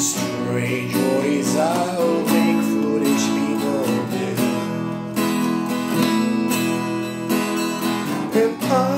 strange ways I'll make foolish people do. And I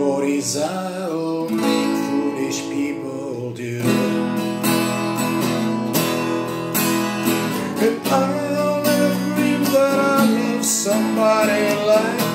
what is I'll make foolish people do. A pile of dream that I love somebody like.